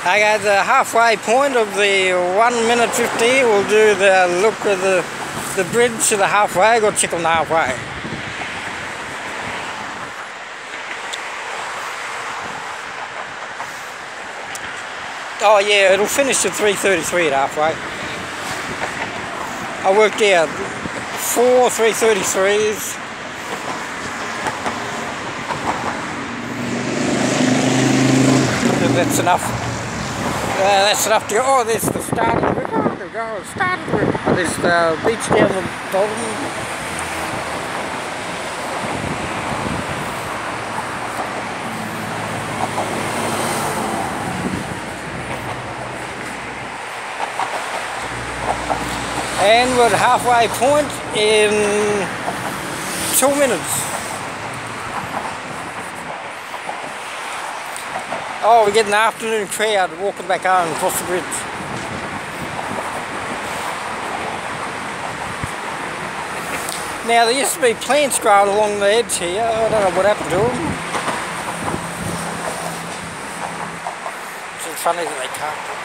Okay, at the halfway point of the 1 minute 50, we'll do the look of the, the bridge to the halfway, go check on the halfway. Oh yeah, it'll finish at 3.33 at halfway. I worked out four 333s. That's enough. Uh, that's enough to go. Oh, there's the start of the river. There we go, start of the river. Oh, there's the beach down the bottom. and we're halfway point in two minutes. Oh, we get an afternoon crowd walking back home across the bridge. Now there used to be plants growing along the edge here. I don't know what happened to them. It's funny that they can't.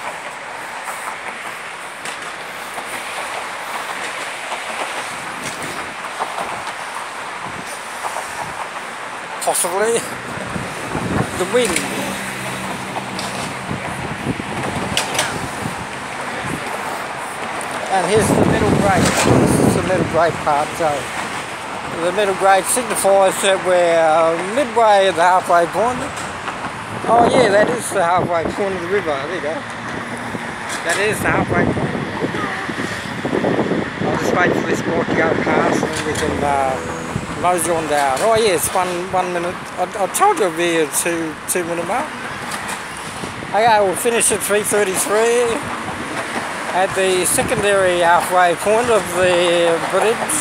possibly the wind. And here's the middle grade. This is the middle grade part. So the middle grade signifies that we're uh, midway at the halfway point. Oh yeah, that is the halfway point of the river. There you go. That is the halfway point. I'll just wait for this boat to go past and we can uh, mosey on down. Oh yes, one one minute. I, I told you it'd be a two two minute mark. Okay, we'll finish at 3:33 at the secondary halfway point of the bridge,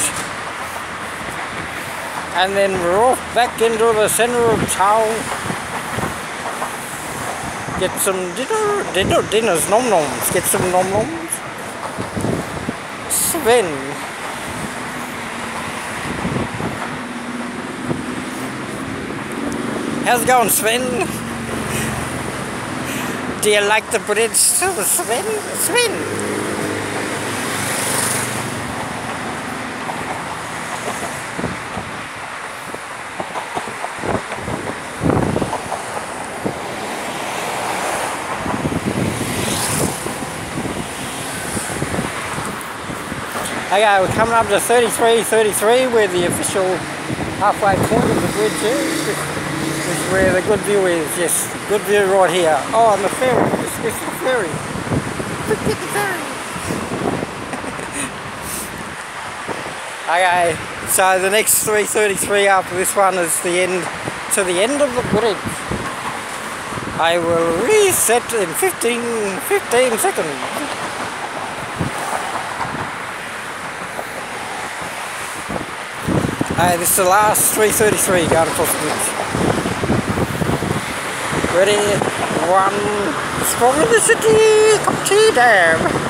and then we're off back into the centre of town. Get some dinner, dinner, dinners, nom noms. Get some nom noms. Sven. How's it going, Sven? Do you like the bridge, Sven? Sven? Okay, we're coming up to 33, 33 where the official halfway point of the bridge is is where the good view is. Yes, good view right here. Oh, and the ferry. This the ferry. Forget the ferry. okay, so the next 333 after this one is the end to the end of the bridge. I will reset in 15, 15 seconds. Hey, this is the last 333 going across the bridge. Ready? One. Strong in the city. Come tea dam.